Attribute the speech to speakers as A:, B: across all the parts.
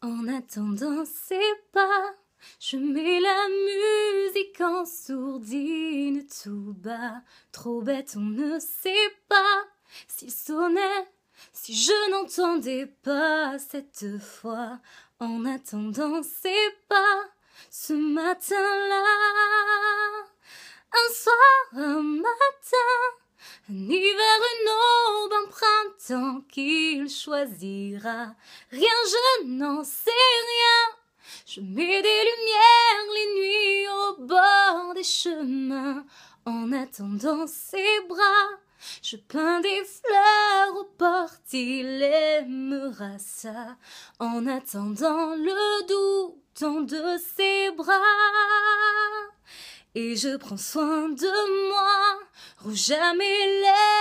A: En attendant ses pas, je mets la musique en sourdine tout bas. Trop bête, on ne sait pas s'il sonnait, si je n'entendais pas cette fois. En attendant ses pas, ce matin-là, un soir, qu'il choisira. Rien, je n'en sais rien. Je mets des lumières les nuits au bord des chemins. En attendant ses bras, je peins des fleurs aux portes, il aimera ça. En attendant le doux temps de ses bras. Et je prends soin de moi, rouge à lèvres,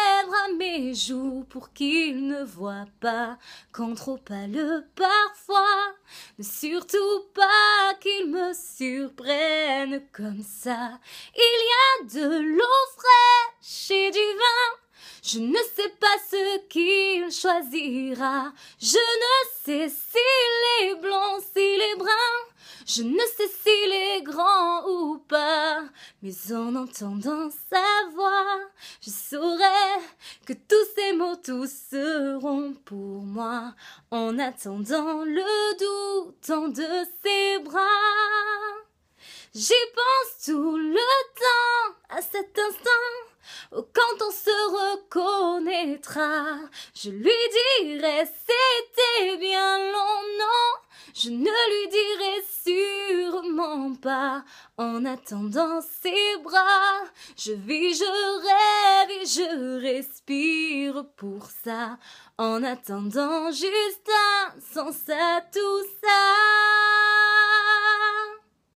A: mes joues, pour qu'il ne voit pas qu'en trop pâle parfois, surtout pas qu'il me surprenne comme ça. Il y a de l'eau fraîche et du vin. Je ne sais pas ce qu'il choisira. Je ne sais s'il est blanc, s'il est brun. Je ne sais s'il mais en entendant sa voix, je saurais que tous ces mots tous seront pour moi, en attendant le doux temps de ses bras. J'y pense tout le temps à cet instant quand on se reconnaîtra, je lui dirai c'était bien long, non, je ne lui dirai En attendant ses bras, je vis, je rêve et je respire pour ça. En attendant juste un sens à tout ça.